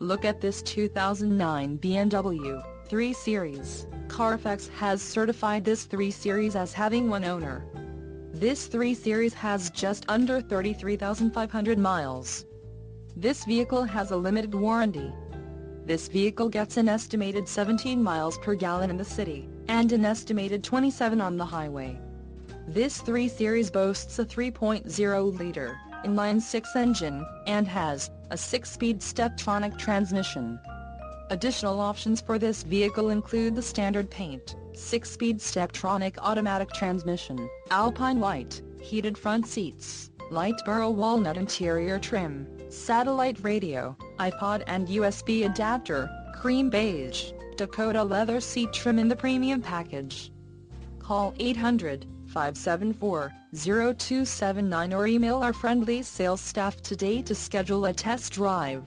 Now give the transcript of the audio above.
Look at this 2009 BMW 3 Series. Carfax has certified this 3 Series as having one owner. This 3 Series has just under 33,500 miles. This vehicle has a limited warranty. This vehicle gets an estimated 17 miles per gallon in the city, and an estimated 27 on the highway. This 3 Series boasts a 3.0-liter, inline-six engine, and has a 6-speed Steptronic transmission. Additional options for this vehicle include the standard paint, 6-speed Steptronic automatic transmission, Alpine White, heated front seats, light burl walnut interior trim, satellite radio, iPod and USB adapter, cream beige, Dakota leather seat trim in the premium package. Call 800-574-0279 or email our friendly sales staff today to schedule a test drive.